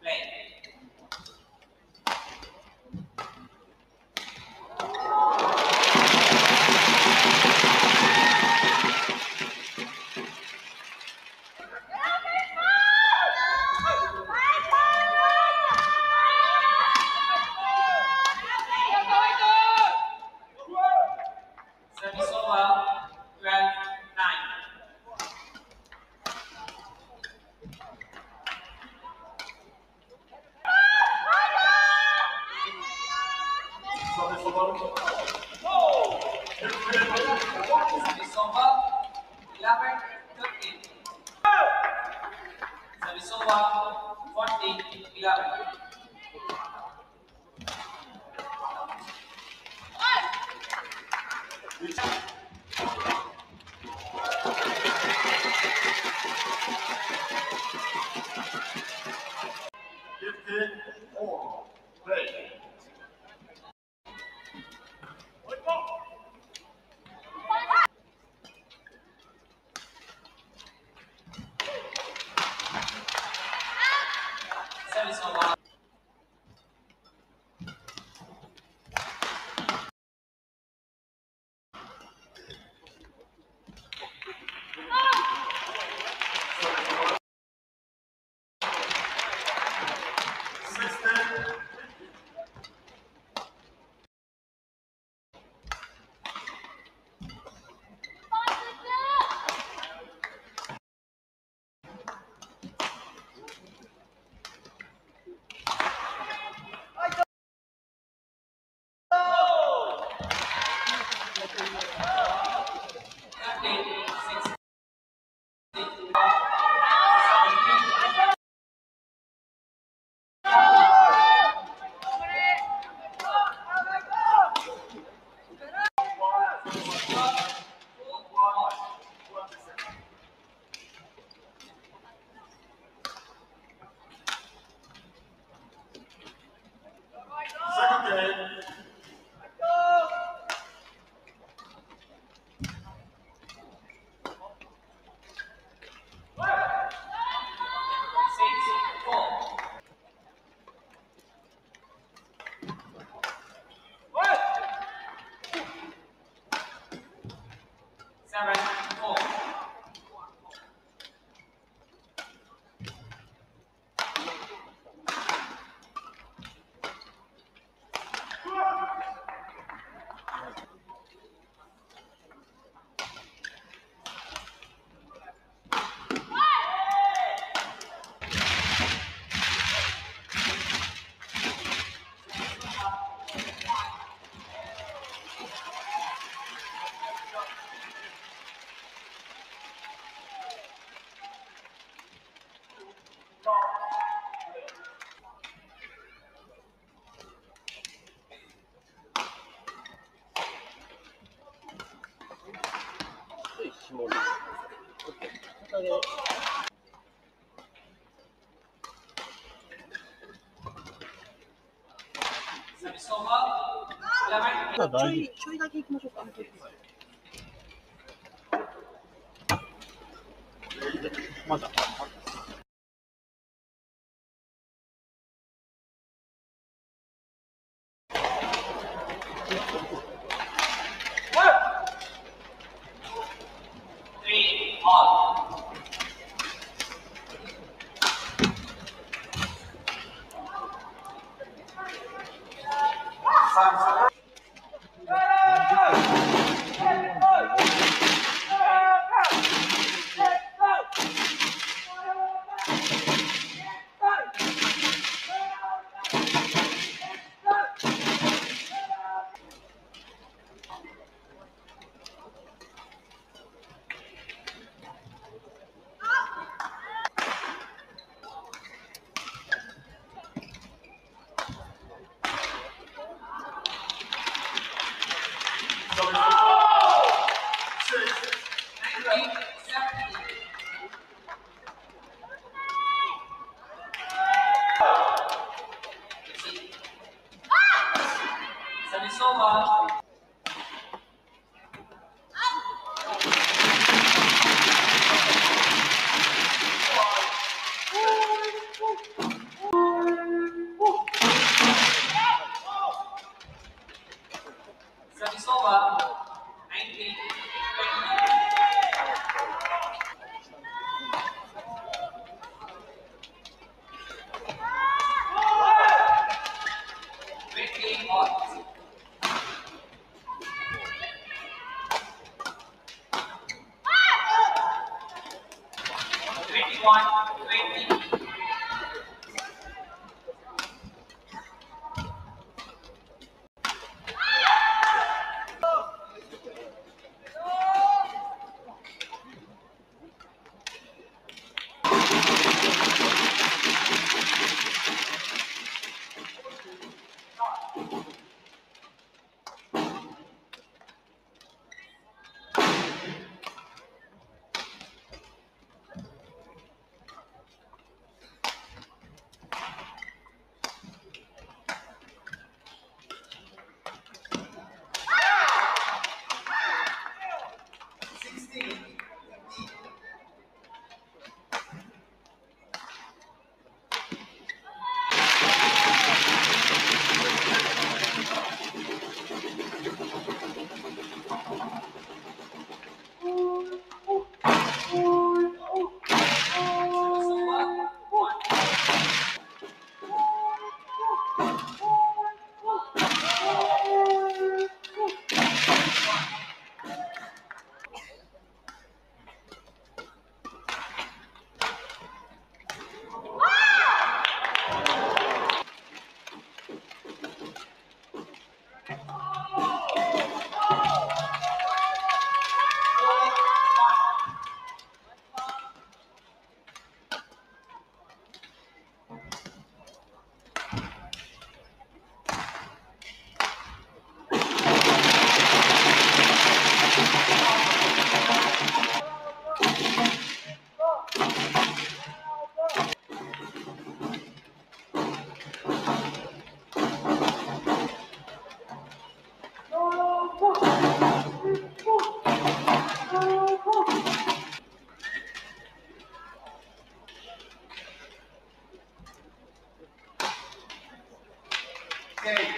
对。Zabisova, ちょい、ちょいだけ行きましょうか。まだ。你瘦吗？好。不不不不不。再比一次吧。nineteen。one. Okay.